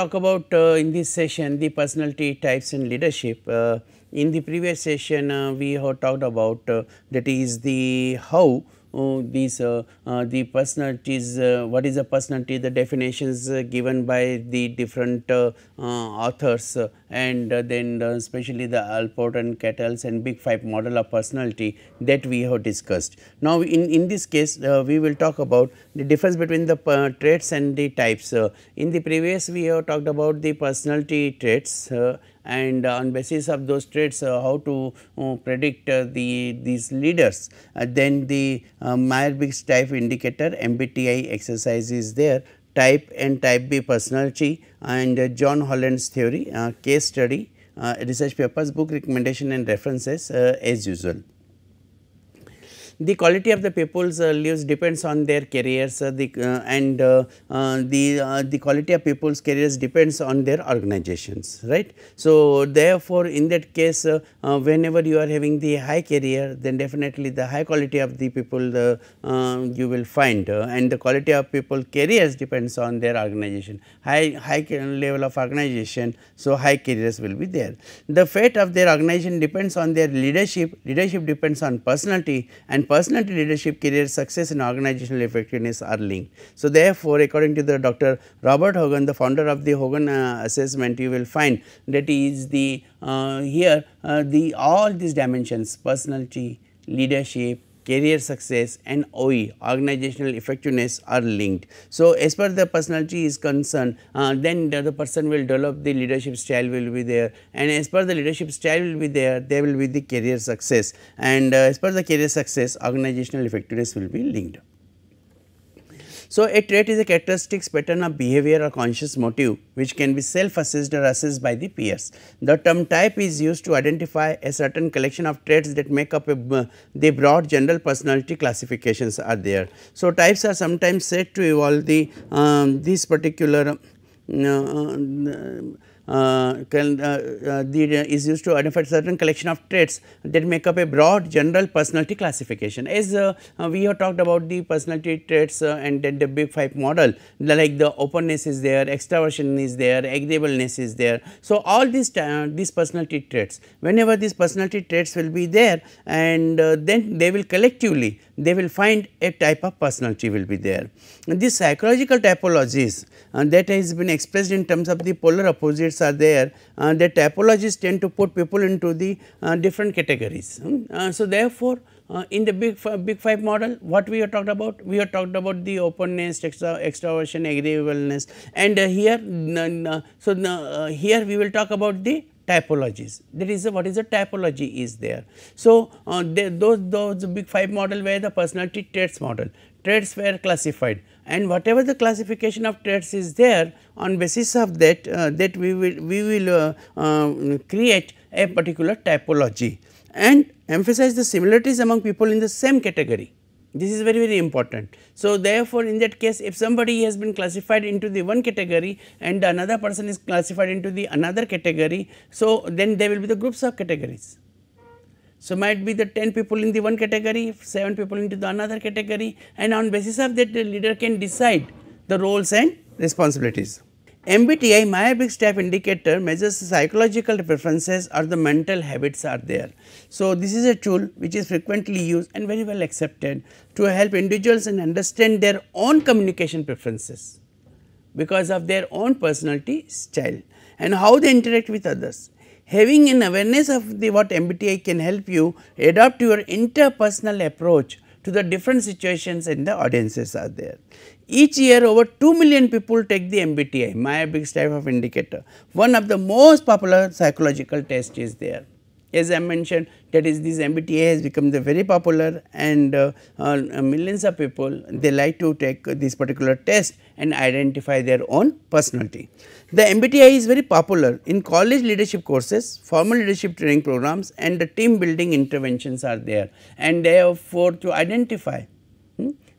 Talk about uh, in this session the personality types and leadership. Uh, in the previous session, uh, we have talked about uh, that is the how these uh, uh, the personalities uh, what is a personality the definitions uh, given by the different uh, uh, authors and then especially the Allport and Cattell's and big 5 model of personality that we have discussed. Now, in, in this case we will talk about the difference between the traits and the types. in the previous we have talked about the personality traits and on basis of those traits uh, how to uh, predict uh, the these leaders. then the uh, Myers-Briggs type indicator MBTI exercise is there type and type B personality and John Holland's theory case study research papers book recommendation and references as usual the quality of the people's uh, lives depends on their careers uh, the, uh, and uh, uh, the uh, the quality of people's careers depends on their organizations right. So, therefore, in that case whenever you are having the high career then definitely the high quality of the people you will find and the quality of people careers depends on their organization high high level of organization. So, high careers will be there. The fate of their organization depends on their leadership, leadership depends on personality and personality leadership career success and organizational effectiveness are linked. So, therefore, according to the Dr. Robert Hogan the founder of the Hogan uh, assessment you will find that is the uh, here uh, the all these dimensions personality, leadership, career success and OE organizational effectiveness are linked. So, as per the personality is concerned uh, then the, the, person will develop the leadership style will be there and as per the leadership style will be there there will be the career success and uh, as per the career success organizational effectiveness will be linked. So, a trait is a characteristics pattern of behavior or conscious motive which can be self assessed or assessed by the peers. The term type is used to identify a certain collection of traits that make up a, the broad general personality classifications are there. So, types are sometimes said to evolve the um, this particular uh, uh, Uh, can, uh, uh, the, uh, is used to identify certain collection of traits that make up a broad general personality classification. As uh, we have talked about the personality traits and the big 5 model like the openness is there, extraversion is there, agreeableness is there. So, all these these personality traits whenever these personality traits will be there and then they will collectively they will find a type of personality will be there. And these psychological typologies uh, that has been expressed in terms of the polar opposites are there, uh, the typologies tend to put people into the uh, different categories. Hmm? Uh, so, therefore, uh, in the big big 5 model what we have talked about? We have talked about the openness, extra, extraversion, agreeableness and uh, here so here we will talk about the typologies that is what is a typology is there. So, uh, they, those those big 5 model were the personality traits model traits were classified and whatever the classification of traits is there on basis of that uh, that we will we will uh, um, create a particular typology and emphasize the similarities among people in the same category. This is very very important. So, therefore, in that case if somebody has been classified into the one category and another person is classified into the another category. So, then there will be the groups of categories. So, might be the 10 people in the one category, 7 people into the another category and on basis of that the leader can decide the roles and responsibilities. MBTI Myers-Briggs type indicator measures psychological preferences or the mental habits are there. So, this is a tool which is frequently used and very well accepted to help individuals and understand their own communication preferences because of their own personality style and how they interact with others. Having an awareness of the what MBTI can help you adapt your interpersonal approach to the different situations and the audiences are there. Each year over 2 million people take the MBTI, Myers-Briggs type of indicator. One of the most popular psychological test is there. As I mentioned that is this MBTI has become the very popular and uh, uh, millions of people they like to take this particular test and identify their own personality. The MBTI is very popular in college leadership courses, formal leadership training programs and the team building interventions are there and therefore to identify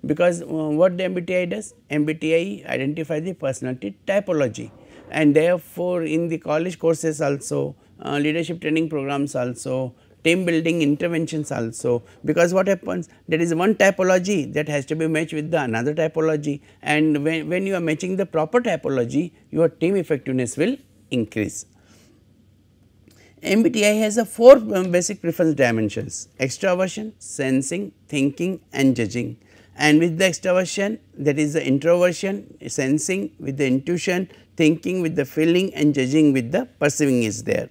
because uh, what the MBTI does? MBTI identifies the personality typology. And therefore, in the college courses also uh, leadership training programs also team building interventions also. Because what happens? There is one typology that has to be matched with the another typology. And when, when you are matching the proper typology your team effectiveness will increase. MBTI has a four um, basic preference dimensions. Extraversion, sensing, thinking and judging and with the extraversion that is the introversion, sensing with the intuition, thinking with the feeling and judging with the perceiving is there.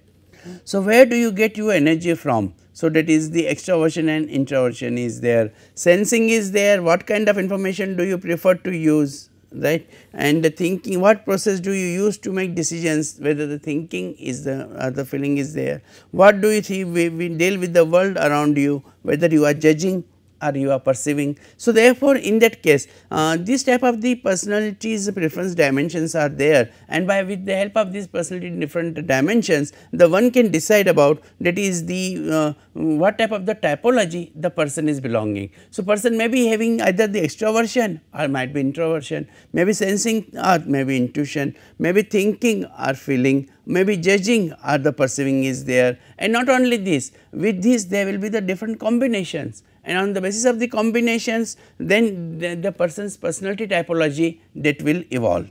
So, where do you get your energy from? So, that is the extraversion and introversion is there, sensing is there, what kind of information do you prefer to use? Right? And the thinking what process do you use to make decisions whether the thinking is the or the feeling is there? What do you think we, we deal with the world around you whether you are judging or you are perceiving. So, therefore, in that case uh, this type of the personalities preference dimensions are there and by with the help of these personality different dimensions the one can decide about that is the uh, what type of the typology the person is belonging. So, person may be having either the extroversion or might be introversion, maybe sensing or maybe intuition, maybe thinking or feeling, maybe judging or the perceiving is there and not only this with this there will be the different combinations and on the basis of the combinations then the, the person's personality typology that will evolve.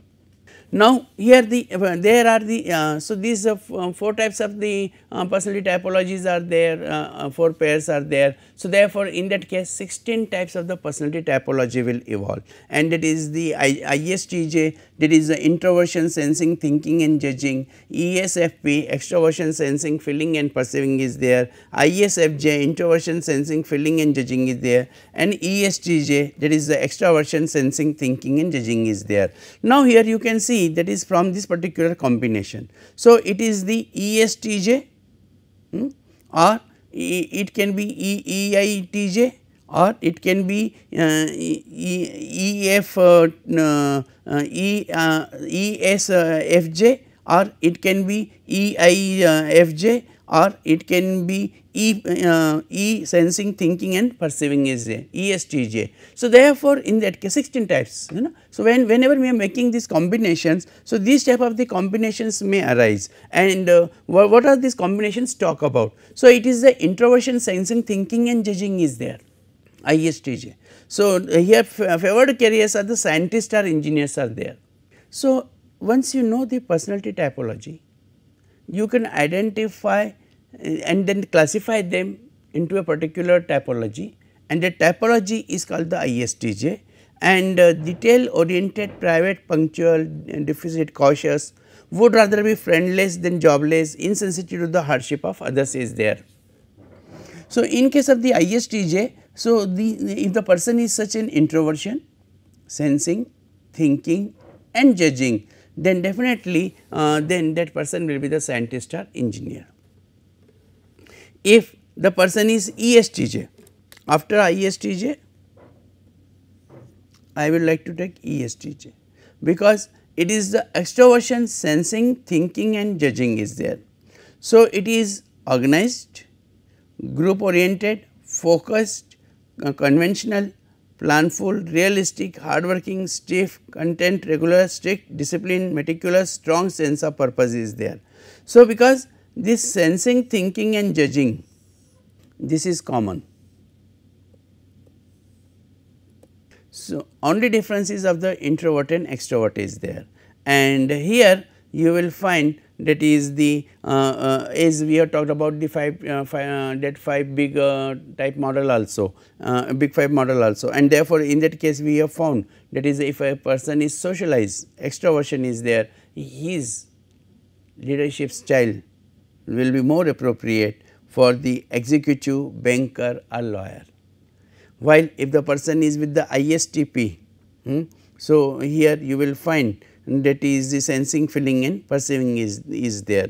Now, here the there are the uh, so these uh, four types of the uh, personality typologies are there uh, uh, four pairs are there. So, therefore, in that case 16 types of the personality typology will evolve and that is the I, ISTJ that is the introversion sensing thinking and judging ESFP extroversion sensing feeling and perceiving is there ISFJ introversion sensing feeling and judging is there and ESTJ that is the extroversion sensing thinking and judging is there. Now, here you can see that is from this particular combination. So, it is the ESTJ hmm, or it can be EITJ or it can be uh, EF uh, uh, E, uh, ESFJ or it can be EIFJ or it can be E, uh, e sensing, thinking and perceiving is a ESTJ. So, therefore, in that case 16 types you know. So, when whenever we are making these combinations, so these type of the combinations may arise and uh, what, are these combinations talk about. So, it is the introversion, sensing, thinking and judging is there ISTJ. So, uh, here favored carriers are the scientists or engineers are there. So, once you know the personality typology, you can identify and then classify them into a particular typology. And the typology is called the ISTJ and uh, detail oriented private punctual deficit cautious would rather be friendless than jobless insensitive to the hardship of others is there. So, in case of the ISTJ, so the if the person is such an introversion, sensing, thinking and judging then definitely uh, then that person will be the scientist or engineer if the person is ESTJ. After ISTJ, I will like to take ESTJ because it is the extroversion, sensing, thinking and judging is there. So, it is organized, group oriented, focused, uh, conventional, planful, realistic, hardworking, stiff, content, regular, strict, disciplined, meticulous, strong sense of purpose is there. So, because this sensing, thinking and judging. This is common. So, only differences of the introvert and extrovert is there. And here you will find that is the uh, uh, as we have talked about the 5, uh, five uh, that 5 big uh, type model also uh, big 5 model also. And therefore, in that case we have found that is if a person is socialized extroversion is there his leadership style will be more appropriate for the executive, banker or lawyer. While if the person is with the ISTP, hmm, so here you will find that is the sensing, feeling and perceiving is, is there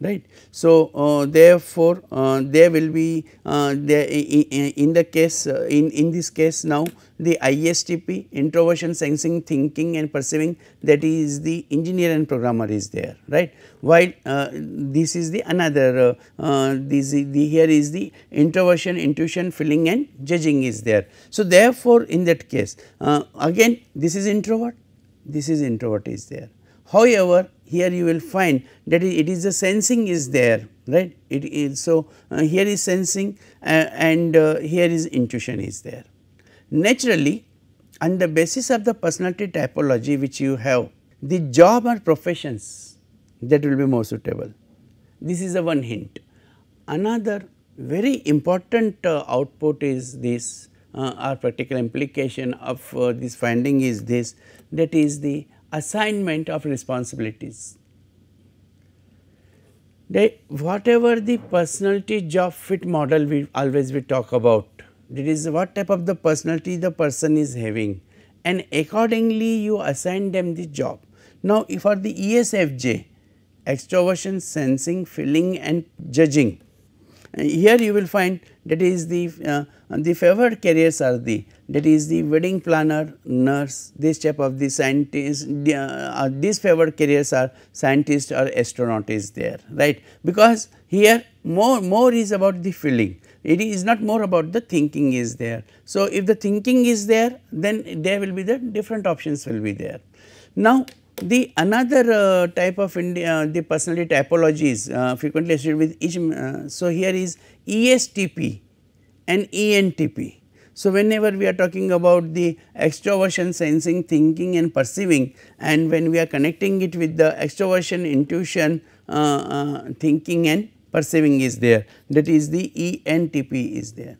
right. So, uh, therefore, uh, there will be uh, there in the case uh, in, in this case now the ISTP introversion sensing thinking and perceiving that is the engineer and programmer is there right while uh, this is the another uh, this the here is the introversion intuition feeling and judging is there. So, therefore, in that case again this is introvert this is introvert is there. However, here you will find that it is the sensing is there right. It is so uh, here is sensing uh, and uh, here is intuition is there. Naturally on the basis of the personality typology which you have the job or professions that will be more suitable. This is a one hint. Another very important uh, output is this uh, or practical implication of uh, this finding is this that is the assignment of responsibilities. They, whatever the personality job fit model we always we talk about that is what type of the personality the person is having and accordingly you assign them the job. Now, for the ESFJ extroversion, sensing, feeling and judging here you will find that is the uh, the favored careers are the that is the wedding planner, nurse, this type of the scientist, the, uh, these favored careers are scientist or astronaut is there, right. Because here more, more is about the feeling, it is not more about the thinking is there. So, if the thinking is there, then there will be the different options will be there. Now, the another uh, type of India, uh, the personality typologies uh, frequently associated with each, uh, so here is ESTP and ENTP. So, whenever we are talking about the extroversion, sensing, thinking and perceiving and when we are connecting it with the extroversion, intuition, uh, uh, thinking and perceiving is there that is the ENTP is there,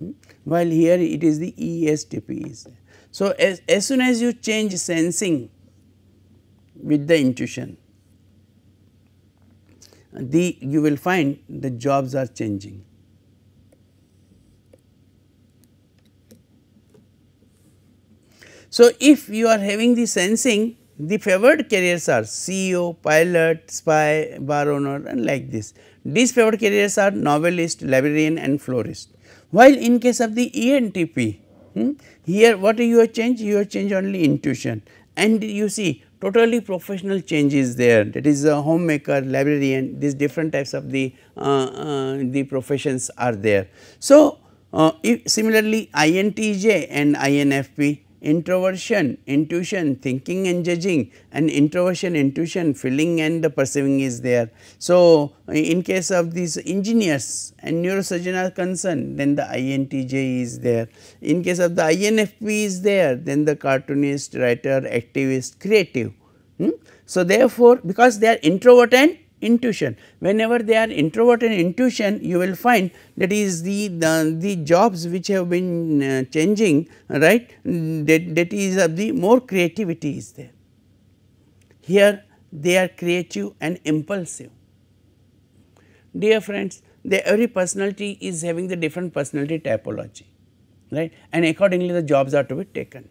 hmm? while here it is the ESTP is there. So, as, as soon as you change sensing with the intuition, the you will find the jobs are changing. So, if you are having the sensing, the favored careers are CEO, pilot, spy, bar owner and like this. These favored careers are novelist, librarian and florist. While in case of the ENTP, Hmm? Here what you have changed? You have changed only intuition and you see totally professional change is there that is a homemaker, librarian these different types of the, uh, uh, the professions are there. So, uh, if similarly INTJ and INFP introversion, intuition, thinking and judging and introversion, intuition, feeling and the perceiving is there. So, in case of these engineers and neurosurgeon are concerned then the INTJ is there. In case of the INFP is there then the cartoonist, writer, activist, creative. Hmm? So, therefore, because they are introvert and intuition. Whenever they are introvert and intuition, you will find that is the, the, the jobs which have been uh, changing, right, that, that is of the more creativity is there. Here they are creative and impulsive. Dear friends, the every personality is having the different personality typology, right, and accordingly the jobs are to be taken.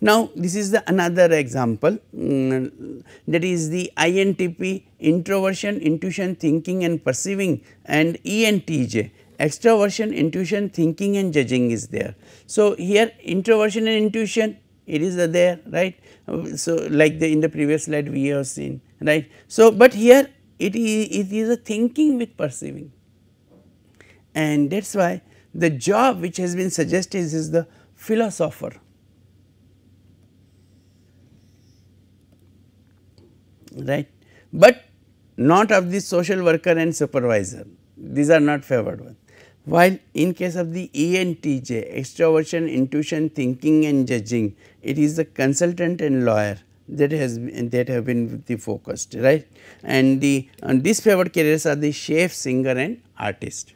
Now, this is the another example um, that is the INTP introversion, intuition, thinking and perceiving and ENTJ extroversion, intuition, thinking and judging is there. So, here introversion and intuition it is there right. So, like the in the previous slide we have seen right. So, but here it is, it is a thinking with perceiving and that is why the job which has been suggested is the philosopher right, but not of the social worker and supervisor these are not favored ones. While in case of the ENTJ extroversion, intuition, thinking and judging it is the consultant and lawyer that has that have been the focused right and the and disfavored careers are the chef, singer and artist.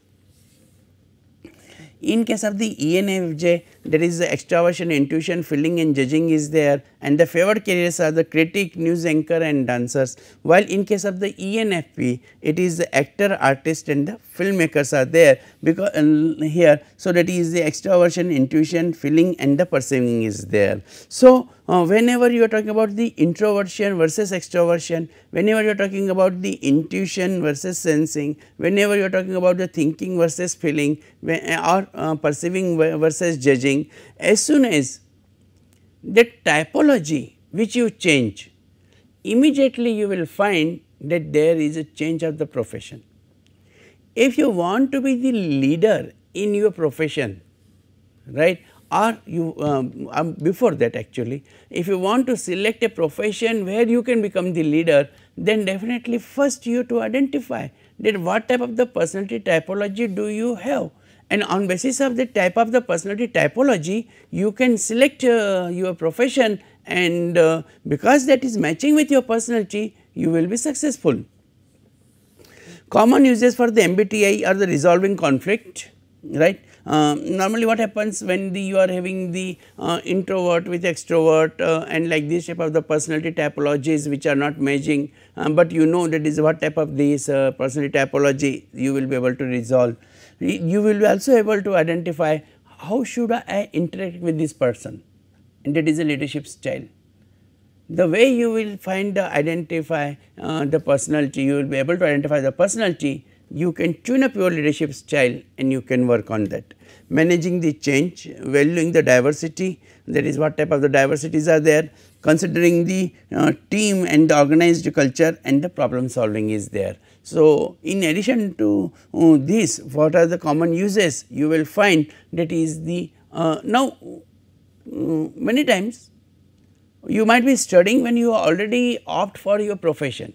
In case of the ENFJ there is the extraversion, intuition, feeling and judging is there and the favored careers are the critic, news anchor and dancers while in case of the ENFP it is the actor, artist and the filmmakers are there because uh, here. So, that is the extraversion, intuition, feeling and the perceiving is there. So, uh, whenever you are talking about the introversion versus extroversion, whenever you are talking about the intuition versus sensing, whenever you are talking about the thinking versus feeling or uh, perceiving versus judging, as soon as that typology which you change, immediately you will find that there is a change of the profession. If you want to be the leader in your profession, right, or you um, um, before that actually if you want to select a profession where you can become the leader then definitely first you have to identify that what type of the personality typology do you have and on basis of the type of the personality typology you can select uh, your profession and uh, because that is matching with your personality you will be successful. Common uses for the MBTI are the resolving conflict right. Uh, normally what happens when the, you are having the uh, introvert with extrovert uh, and like this type of the personality typologies which are not matching, uh, but you know that is what type of this uh, personality typology you will be able to resolve. You will be also able to identify how should I interact with this person and that is a leadership style. The way you will find the identify uh, the personality, you will be able to identify the personality, you can tune up your leadership style and you can work on that. Managing the change, valuing the diversity, that is what type of the diversities are there, considering the uh, team and the organized culture and the problem solving is there. So, in addition to uh, this, what are the common uses you will find that is the uh, now Mm, many times you might be studying when you already opt for your profession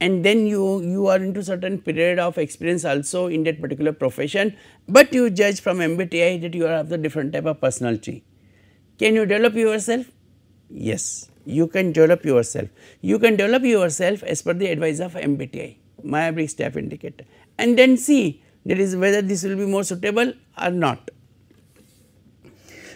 and then you, you are into certain period of experience also in that particular profession, but you judge from MBTI that you have the different type of personality. Can you develop yourself? Yes, you can develop yourself. You can develop yourself as per the advice of MBTI, Myers-Briggs Type Indicator and then see that is whether this will be more suitable or not.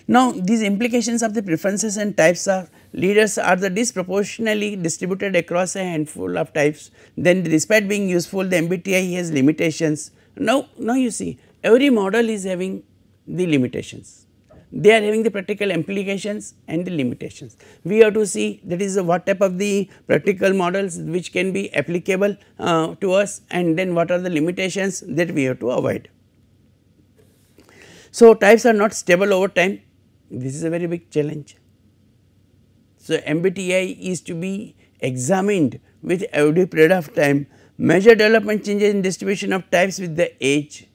Now, these implications of the preferences and types of leaders are the disproportionately distributed across a handful of types. Then despite being useful, the MBTI has limitations. Now, now you see every model is having the limitations. They are having the practical implications and the limitations. We have to see that is what type of the practical models which can be applicable uh, to us and then what are the limitations that we have to avoid. So, types are not stable over time this is a very big challenge. So, MBTI is to be examined with every period of time, measure development changes in distribution of types with the age.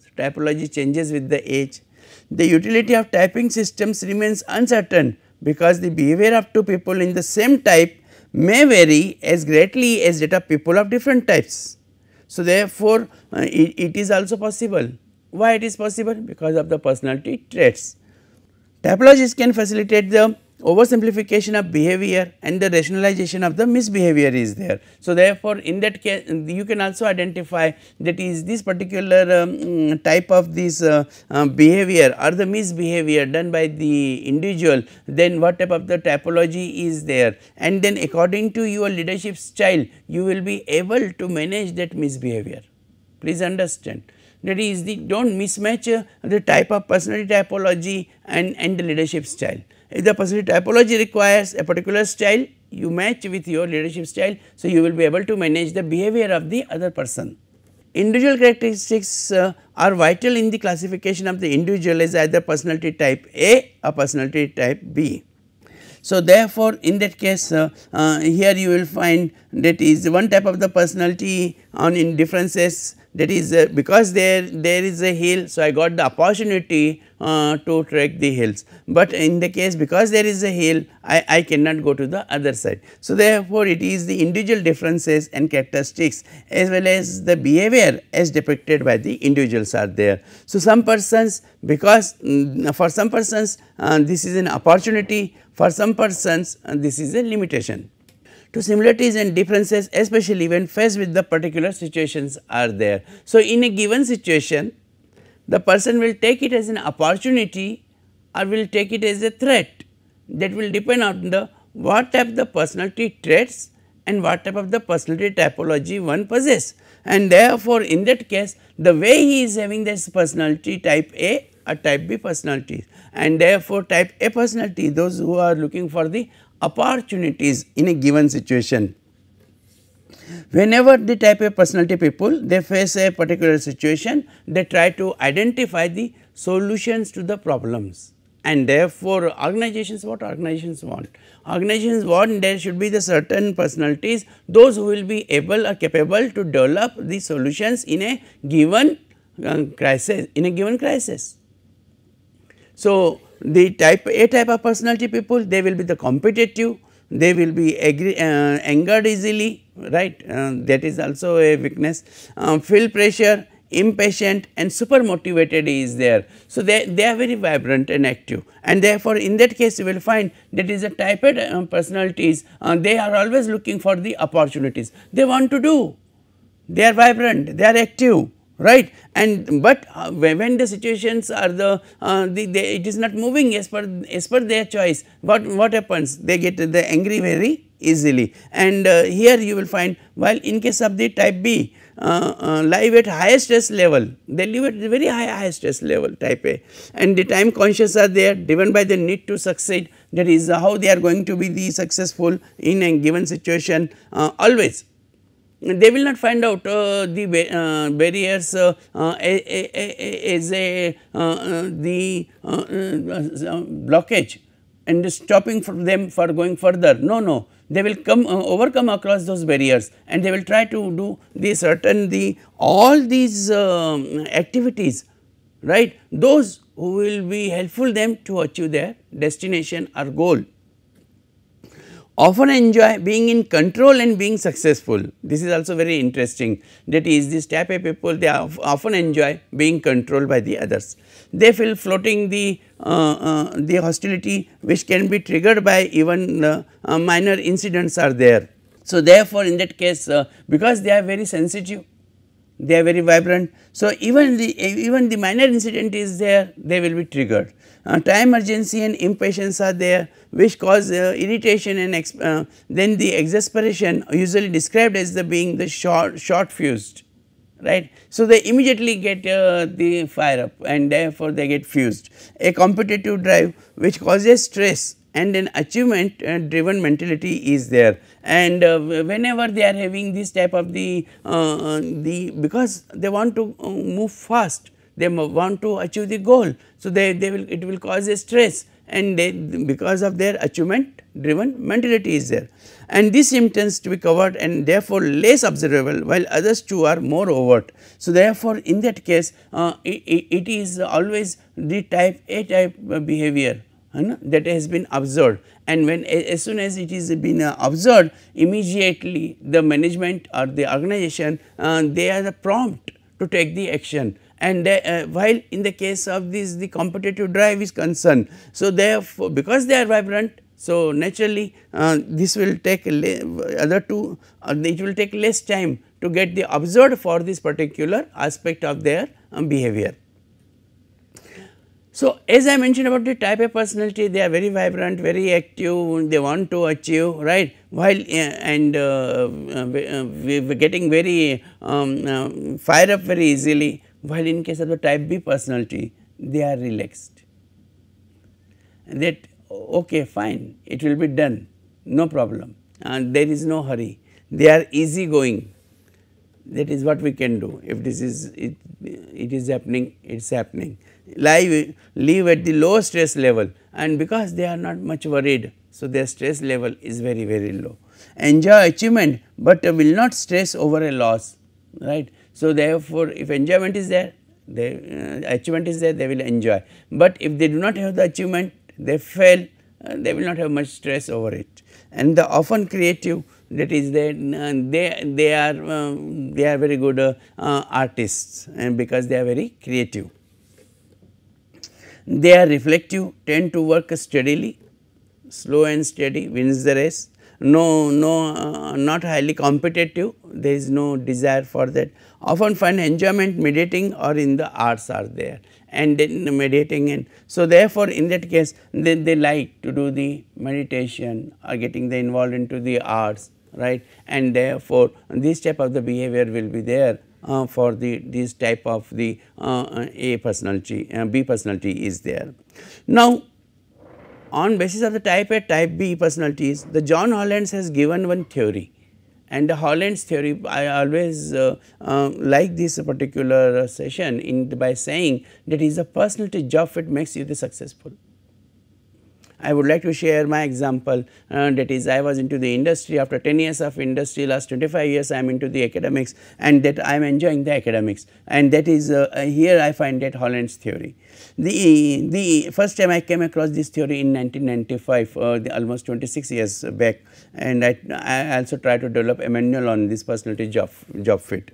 So, typology changes with the age. The utility of typing systems remains uncertain because the behavior of two people in the same type may vary as greatly as that of people of different types. So, therefore, uh, it, it is also possible. Why it is possible? Because of the personality traits. Typologies can facilitate the oversimplification of behavior and the rationalization of the misbehavior is there. So, therefore, in that case you can also identify that is this particular um, type of this uh, uh, behavior or the misbehavior done by the individual then what type of the typology is there and then according to your leadership style you will be able to manage that misbehavior. Please understand that is the do not mismatch uh, the type of personality typology and, and the leadership style. If the personality typology requires a particular style, you match with your leadership style. So, you will be able to manage the behavior of the other person. Individual characteristics uh, are vital in the classification of the individual as either personality type A or personality type B. So, therefore, in that case uh, uh, here you will find that is one type of the personality on in differences that is uh, because there there is a hill. So, I got the opportunity uh, to trek the hills, but in the case because there is a hill I, I cannot go to the other side. So, therefore, it is the individual differences and characteristics as well as the behavior as depicted by the individuals are there. So, some persons because um, for some persons uh, this is an opportunity for some persons uh, this is a limitation to similarities and differences especially when faced with the particular situations are there. So, in a given situation the person will take it as an opportunity or will take it as a threat that will depend on the what type of the personality traits and what type of the personality typology one possess. And therefore, in that case the way he is having this personality type A or type B personality and therefore, type A personality those who are looking for the opportunities in a given situation. Whenever the type A personality people they face a particular situation they try to identify the solutions to the problems and therefore, organizations what organizations want? Organizations want there should be the certain personalities those who will be able or capable to develop the solutions in a given uh, crisis in a given crisis. So, the type A type of personality people they will be the competitive, they will be agree, uh, angered easily right? Uh, that is also a weakness, uh, feel pressure impatient and super motivated is there. So, they, they are very vibrant and active. And therefore, in that case you will find that is a type A uh, personalities uh, they are always looking for the opportunities. They want to do. They are vibrant. They are active right? And but uh, when the situations are the, uh, the it is not moving as per as per their choice what what happens? They get the angry very easily. And uh, here you will find while in case of the type b uh, uh, live at higher stress level they live at very high high stress level type a. And the time conscious are there driven by the need to succeed. That is how they are going to be the successful in a given situation uh, always they will not find out uh, the uh, barriers uh, as a the blockage and stopping them for going further. No, no, they will come overcome across those barriers and they will try to do the certain the all these um, activities right? Those who will be helpful them to achieve their destination or goal often enjoy being in control and being successful. This is also very interesting that is this type of people they often enjoy being controlled by the others. They feel floating the, uh, uh, the hostility which can be triggered by even uh, minor incidents are there. So, therefore, in that case uh, because they are very sensitive they are very vibrant. So, even the even the minor incident is there they will be triggered. Uh, time urgency and impatience are there which cause uh, irritation and uh, then the exasperation usually described as the being the short short fused right. So, they immediately get uh, the fire up and therefore, they get fused. A competitive drive which causes stress and an achievement uh, driven mentality is there and uh, whenever they are having this type of the the because they want to move fast they want to achieve the goal. So, they, they will it will cause a stress and they, because of their achievement driven mentality is there and these symptoms to be covered and therefore less observable while others too are more overt. So, therefore, in that case uh, it, it is always the type A type behavior that has been observed and when as soon as it is been uh, observed immediately the management or the organization uh, they are the prompt to take the action and uh, while in the case of this the competitive drive is concerned. So, therefore, because they are vibrant so naturally uh, this will take other two uh, it will take less time to get the observed for this particular aspect of their um, behavior. So, as I mentioned about the type of personality they are very vibrant, very active, they want to achieve right while uh, and uh, uh, we are getting very um, uh, fire up very easily while in case of the type B personality they are relaxed that okay fine it will be done no problem and there is no hurry they are easy going that is what we can do if this is it, it is happening it is happening live live at the low stress level and because they are not much worried so their stress level is very very low enjoy achievement but will not stress over a loss right so, therefore, if enjoyment is there, the uh, achievement is there, they will enjoy. But if they do not have the achievement, they fail, uh, they will not have much stress over it. And the often creative that is they uh, they they are um, they are very good uh, uh, artists and because they are very creative. They are reflective, tend to work steadily, slow and steady wins the race no, no, uh, not highly competitive, there is no desire for that. Often find enjoyment meditating or in the arts are there and then meditating and so therefore, in that case they, they like to do the meditation or getting the involved into the arts right and therefore, this type of the behavior will be there uh, for the this type of the uh, A personality, uh, B personality is there. Now, on basis of the type A type B personalities the John Hollands has given one theory. And the Hollands theory I always uh, uh, like this particular session in by saying that is a personality job fit makes you the successful I would like to share my example uh, that is I was into the industry after 10 years of industry last 25 years I am into the academics and that I am enjoying the academics and that is uh, here I find that Holland's theory. The, the first time I came across this theory in 1995 uh, almost 26 years back and I, I also try to develop a manual on this personality job, job fit.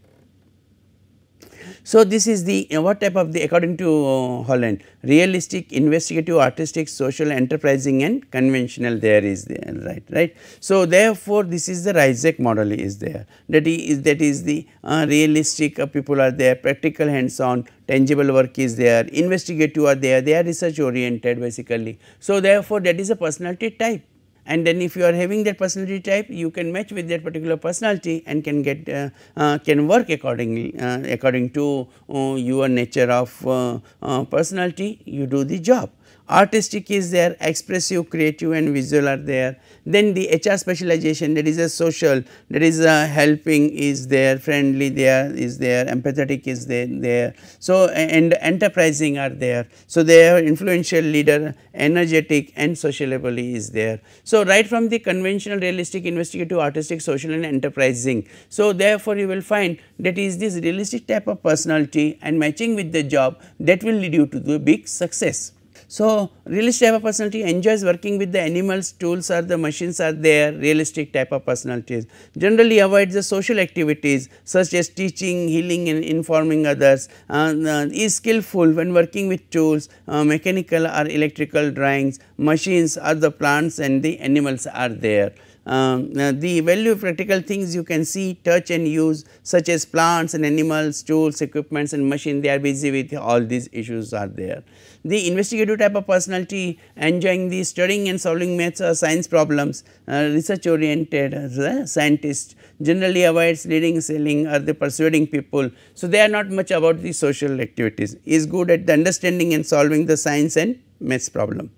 So, this is the uh, what type of the according to uh, Holland realistic, investigative, artistic, social, enterprising and conventional there is right right. So, therefore, this is the RIASEC model is there that is that is the uh, realistic uh, people are there practical hands on tangible work is there investigative are there they are research oriented basically. So, therefore, that is a personality type and then if you are having that personality type you can match with that particular personality and can get uh, uh, can work accordingly uh, according to uh, your nature of uh, uh, personality you do the job artistic is there, expressive, creative and visual are there. Then the HR specialization that is a social, that is a helping is there, friendly there is there, empathetic is there. there. So, and enterprising are there. So, they are influential leader, energetic and sociable is there. So, right from the conventional, realistic, investigative, artistic, social and enterprising. So, therefore, you will find that is this realistic type of personality and matching with the job that will lead you to the big success. So, realistic type of personality enjoys working with the animals, tools or the machines are there, realistic type of personalities. Generally avoids the social activities such as teaching, healing and informing others, uh, uh, is skillful when working with tools, uh, mechanical or electrical drawings, machines or the plants and the animals are there. Um, the value of practical things you can see, touch and use such as plants and animals, tools, equipments and machine they are busy with all these issues are there. The investigative type of personality enjoying the studying and solving maths or science problems, uh, research oriented uh, scientist generally avoids leading, selling or the persuading people. So, they are not much about the social activities, is good at the understanding and solving the science and maths problem.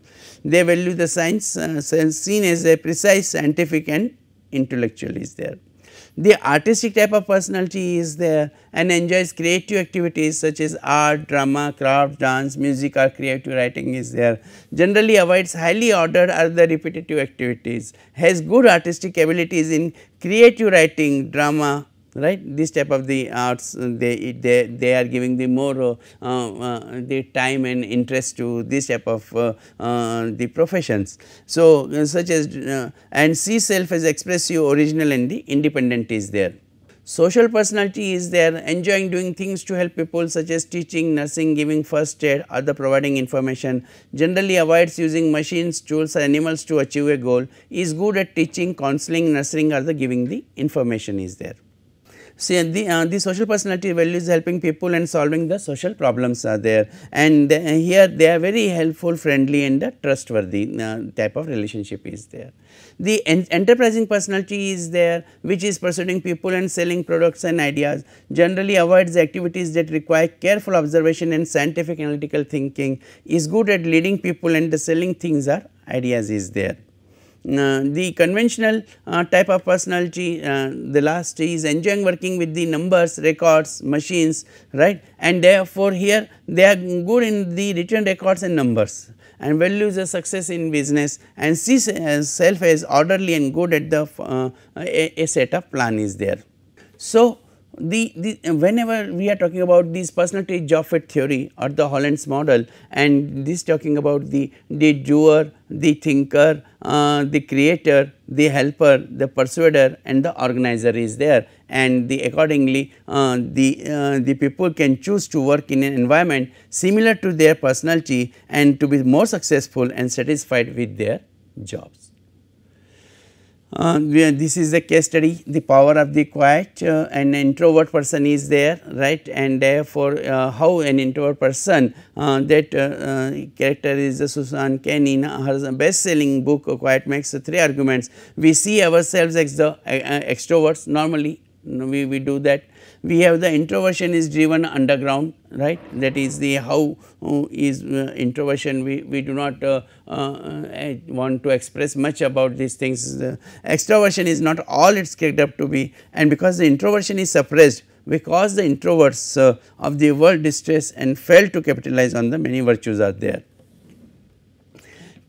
They value the science uh, seen as a precise scientific and intellectual is there. The artistic type of personality is there and enjoys creative activities such as art, drama, craft, dance, music or creative writing is there. Generally avoids highly ordered or the repetitive activities, has good artistic abilities in creative writing, drama, right? This type of the arts uh, they they they are giving the more uh, uh, the time and interest to this type of the professions. So such as and see self as expressive original and the independent is there. Social personality is there enjoying doing things to help people such as teaching nursing giving first aid or the providing information generally avoids using machines tools or animals to achieve a goal is good at teaching counseling nursing or the giving the information is there See, the, uh, the social personality values helping people and solving the social problems are there and uh, here they are very helpful, friendly and trustworthy uh, type of relationship is there. The en enterprising personality is there which is pursuing people and selling products and ideas, generally avoids activities that require careful observation and scientific analytical thinking, is good at leading people and the selling things or ideas is there. Uh, the conventional uh, type of personality uh, the last is enjoying working with the numbers records machines right? And therefore here they are good in the written records and numbers. And values a success in business. And sees self as orderly and good at the a, a set of plan is there. So, the, the whenever we are talking about this personality job fit theory or the Holland's model and this talking about the, the doer, the thinker, uh, the creator, the helper, the persuader and the organizer is there and the accordingly uh, the, uh, the people can choose to work in an environment similar to their personality and to be more successful and satisfied with their jobs. Uh, this is a case study. The power of the quiet uh, an introvert person is there right? And therefore uh, how an introvert person uh, that uh, uh, character is Susan Cain in her best selling book quiet makes three arguments. We see ourselves as the extroverts normally. We, we do that we have the introversion is driven underground right? That is the how uh, is uh, introversion. We, we do not uh, uh want to express much about these things. Extroversion is not all it is cracked up to be. And because the introversion is suppressed we cause the introverts uh, of the world distress and fail to capitalize on the many virtues are there.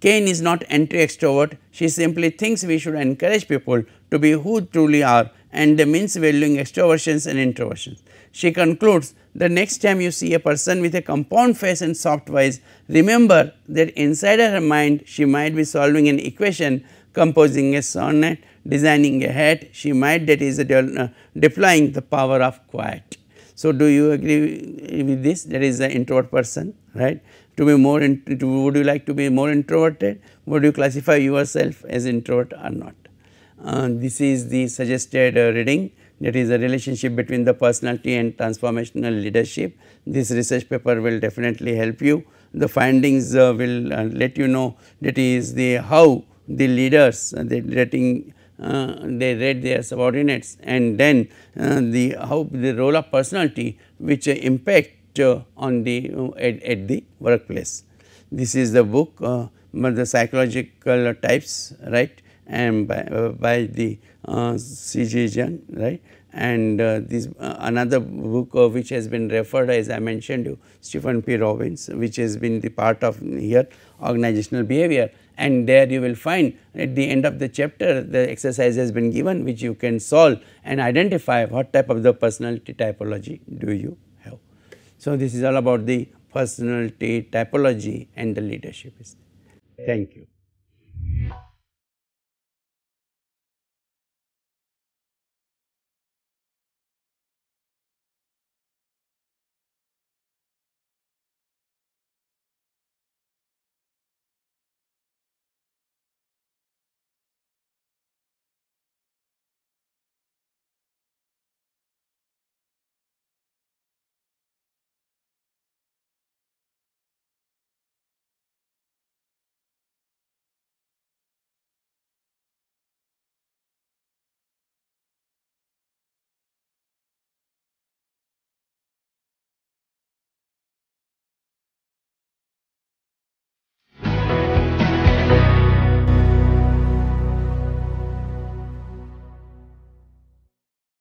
Cain is not anti-extrovert, she simply thinks we should encourage people to be who truly are and means valuing extroversions and introversions. She concludes the next time you see a person with a compound face and soft voice, remember that inside her mind she might be solving an equation, composing a sonnet, designing a hat, she might that is uh, deploying the power of quiet. So, do you agree with this that is the introvert person right to be more to, would you like to be more introverted would you classify yourself as introvert or not. Uh, this is the suggested uh, reading that is a relationship between the personality and transformational leadership. This research paper will definitely help you. The findings uh, will uh, let you know that is the how the leaders uh, the rating they rate their subordinates and then uh, the how the role of personality which impact uh, on the at, at, the workplace. This is the book the psychological types right and by, by the uh, C.G. Jung right and uh, this uh, another book uh, which has been referred as I mentioned Stephen P. Robbins which has been the part of here organizational behavior and there you will find at the end of the chapter the exercise has been given which you can solve and identify what type of the personality typology do you have. So, this is all about the personality typology and the leadership. Thank you.